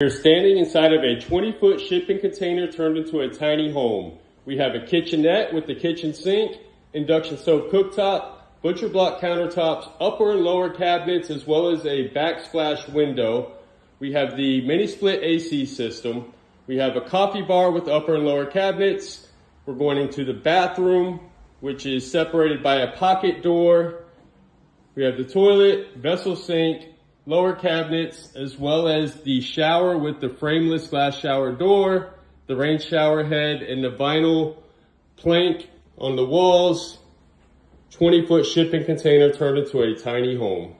We're standing inside of a 20 foot shipping container turned into a tiny home. We have a kitchenette with the kitchen sink, induction stove cooktop, butcher block countertops, upper and lower cabinets, as well as a backsplash window. We have the mini split AC system. We have a coffee bar with upper and lower cabinets. We're going into the bathroom, which is separated by a pocket door. We have the toilet, vessel sink, lower cabinets, as well as the shower with the frameless glass shower door, the rain shower head, and the vinyl plank on the walls. 20 foot shipping container turned into a tiny home.